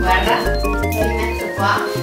guarda, lo sebuah